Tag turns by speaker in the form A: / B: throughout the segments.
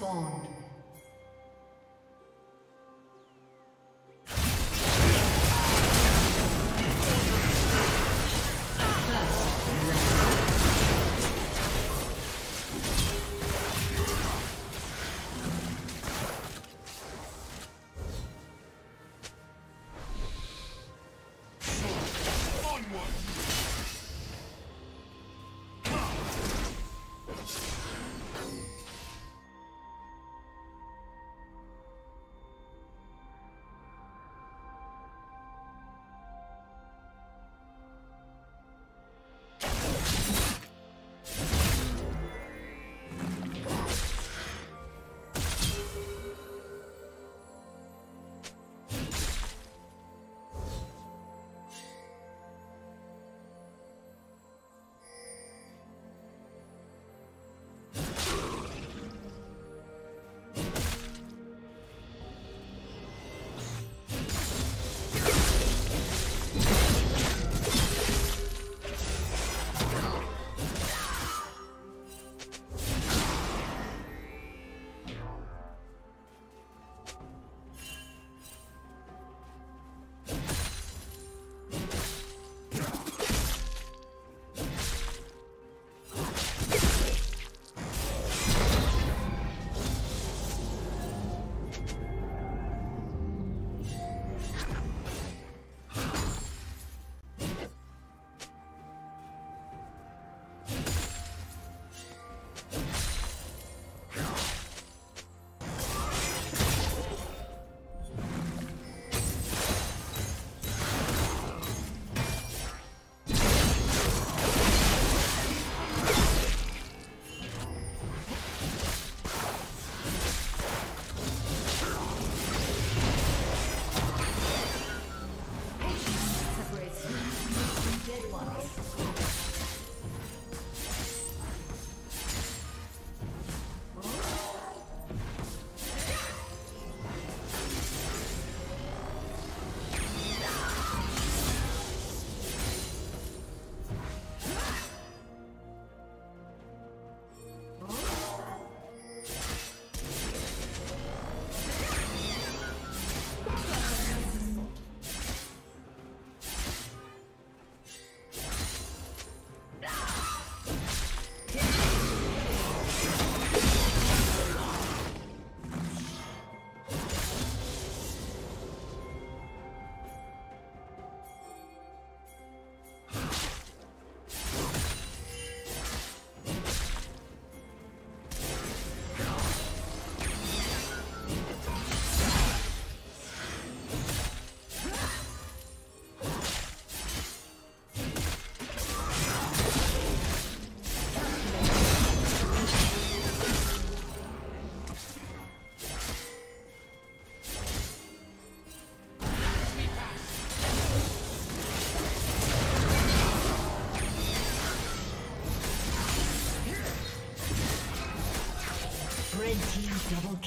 A: spawned.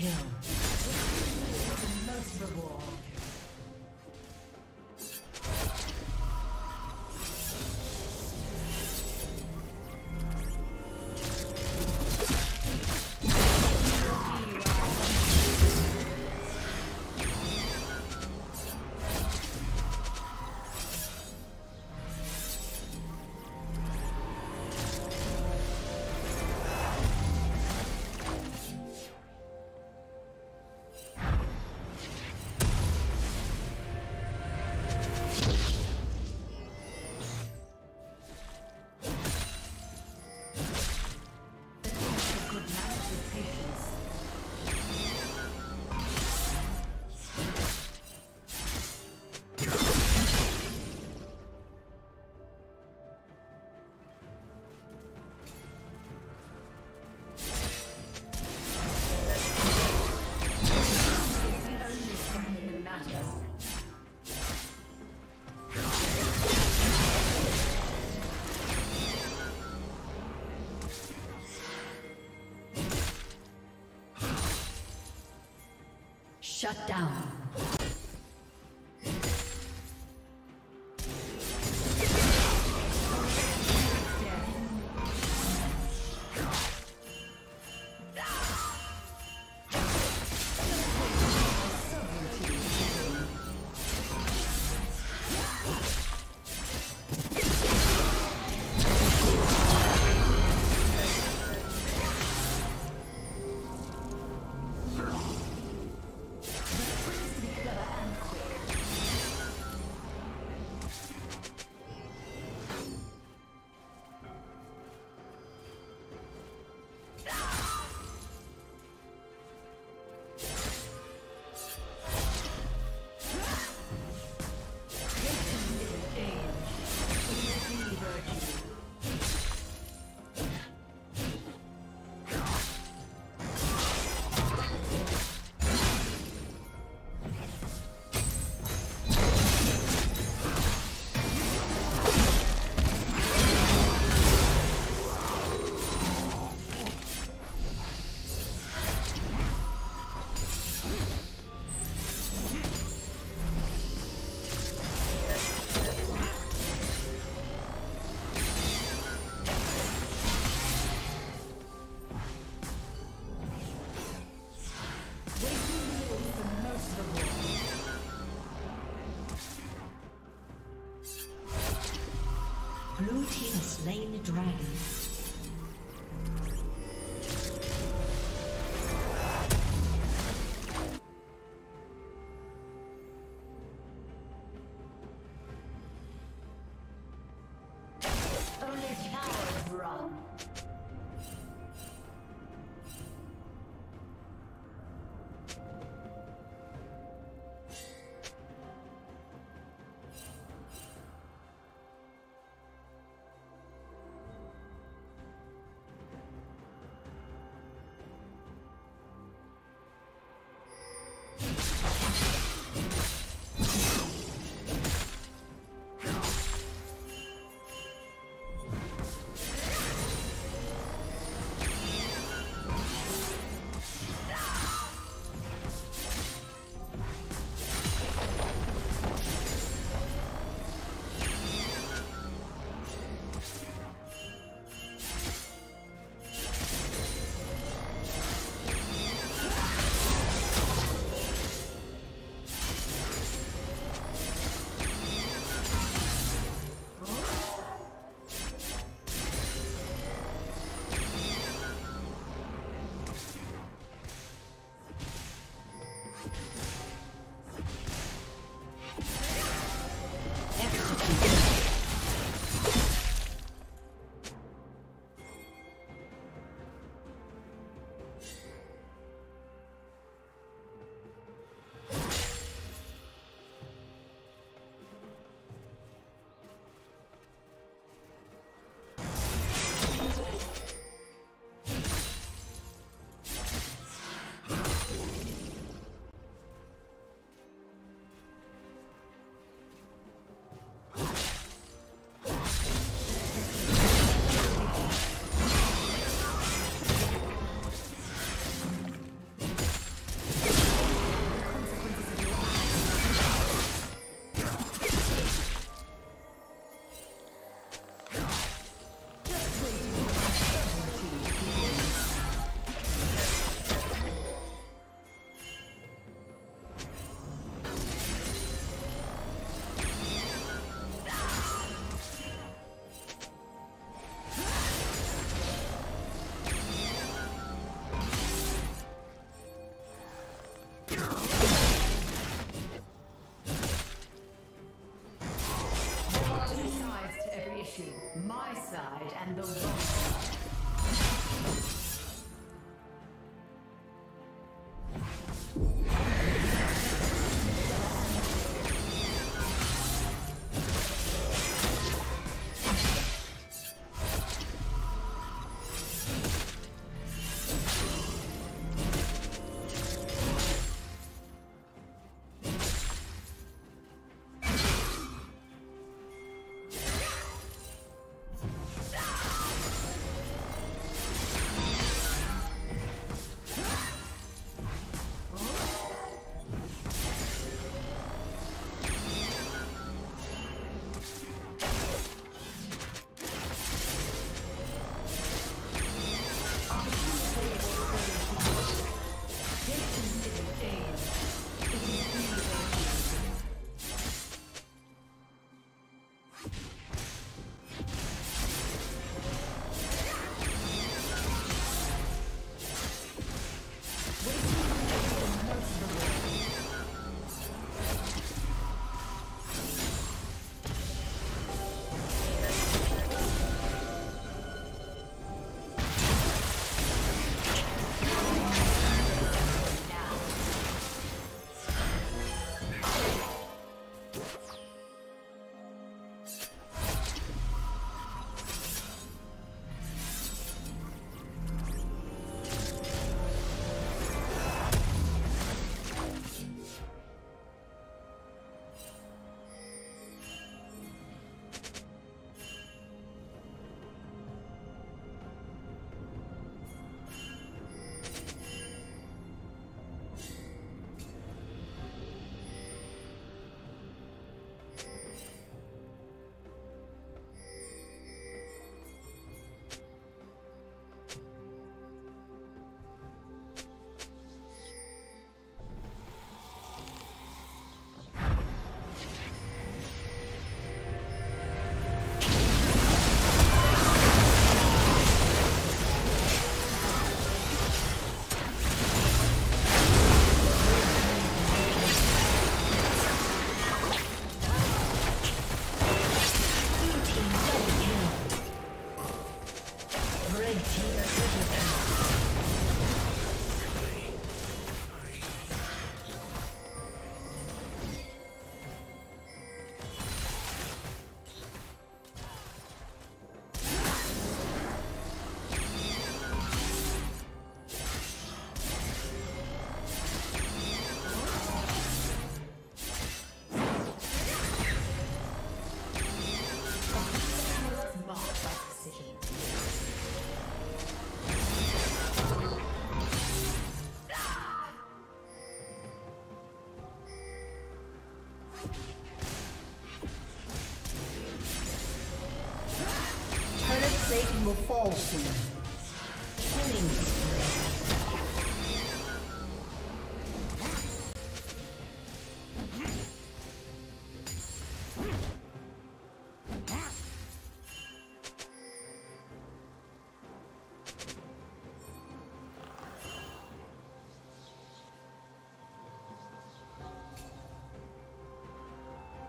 A: Kill. Shut down.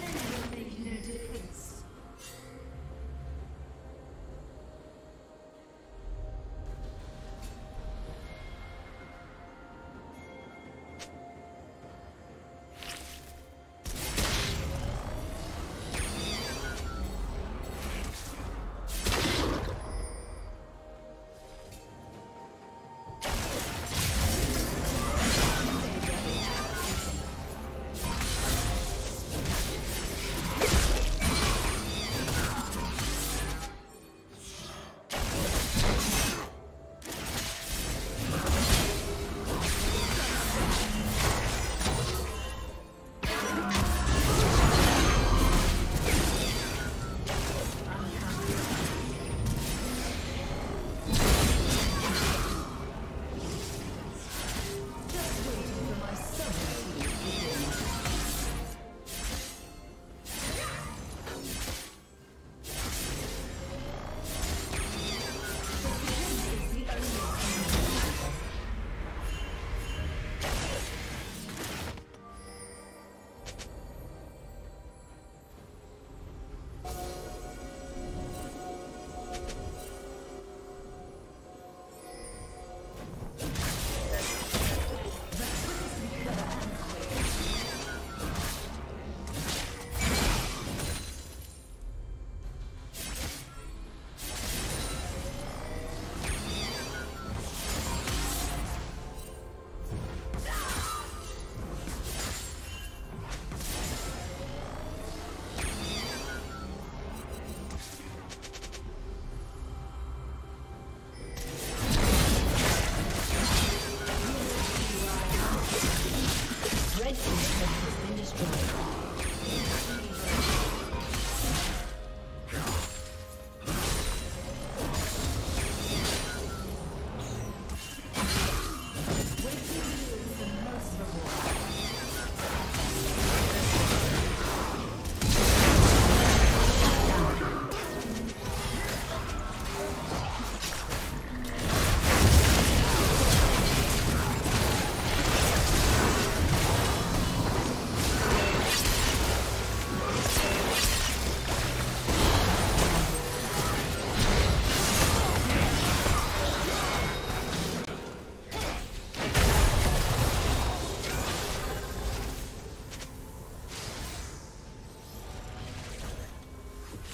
A: Yeah.